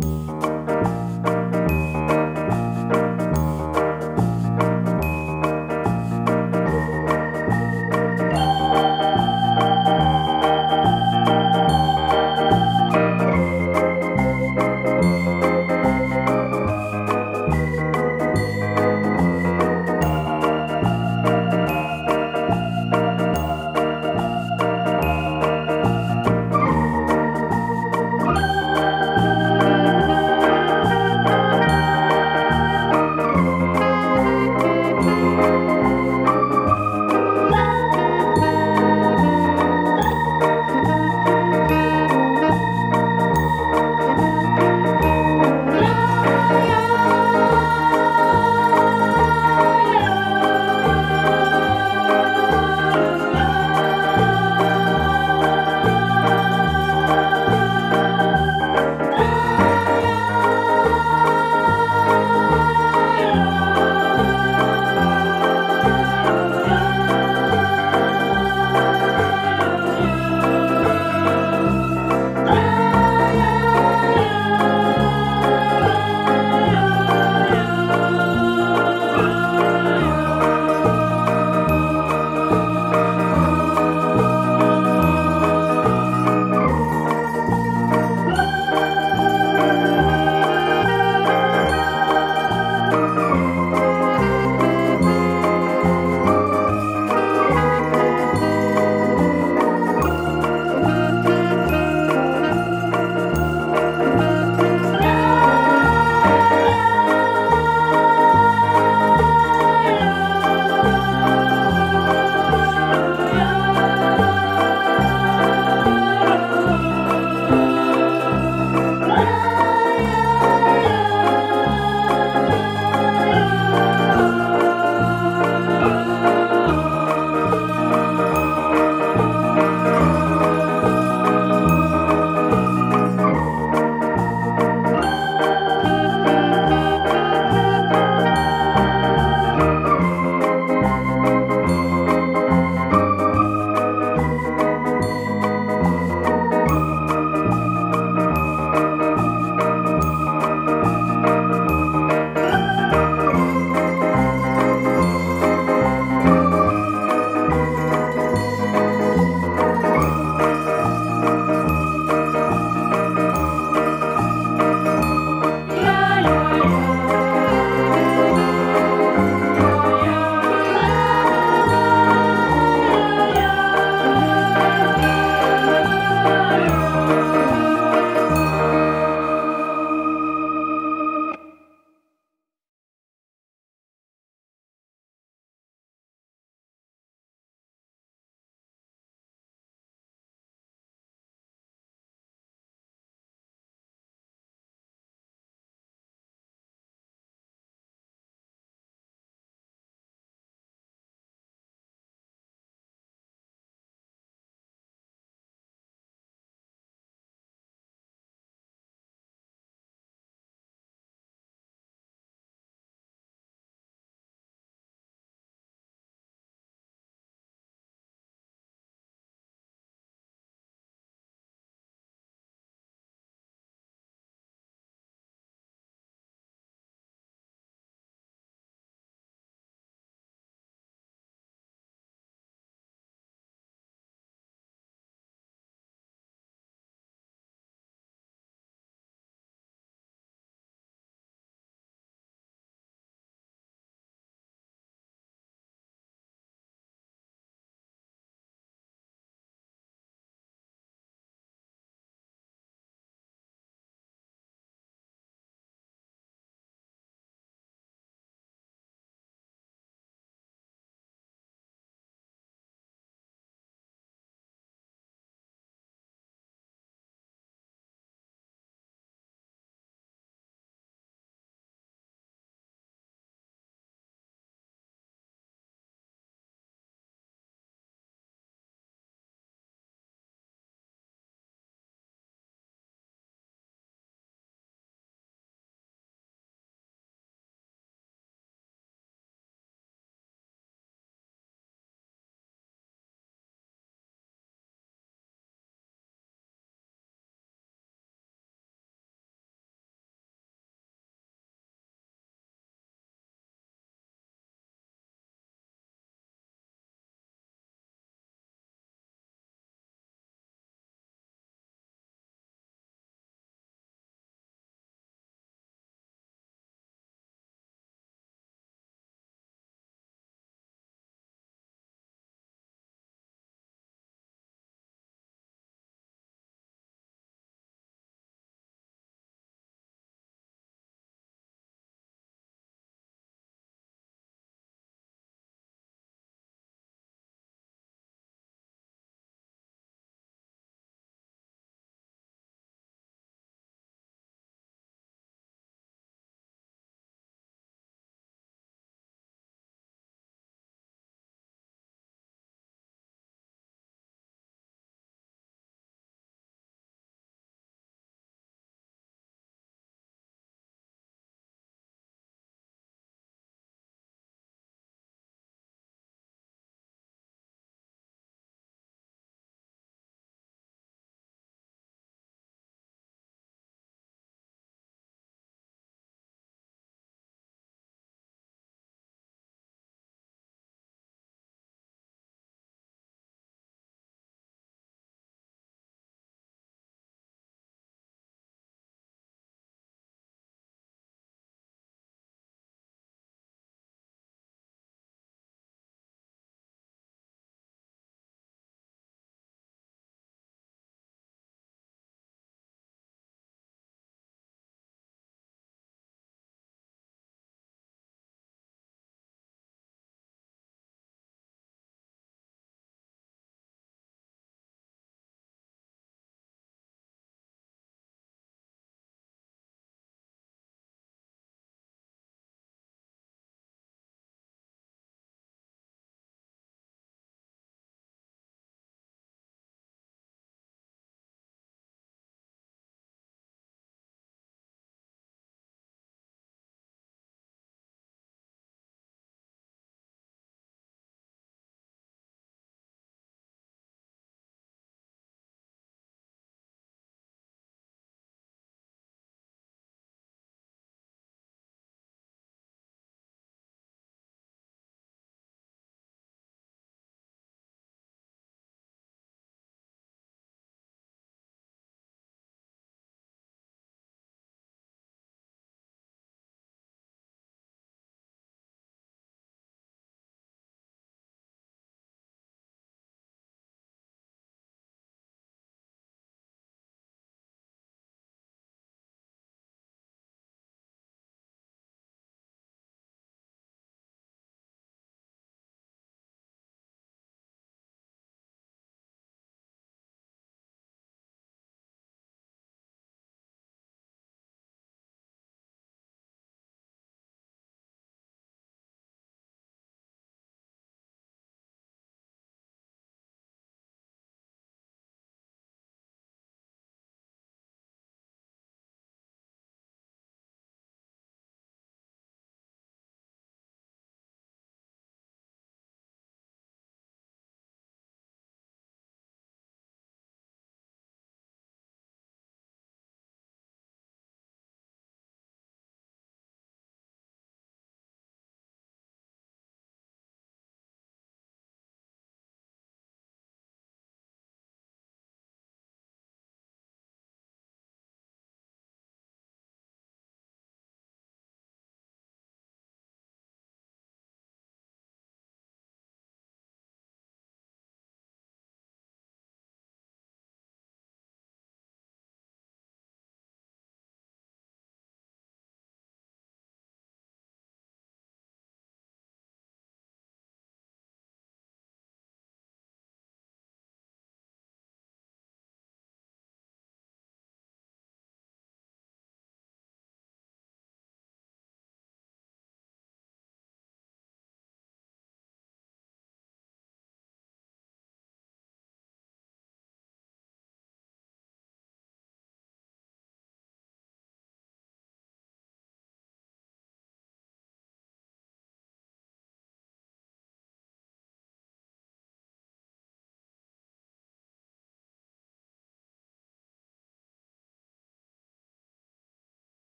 Música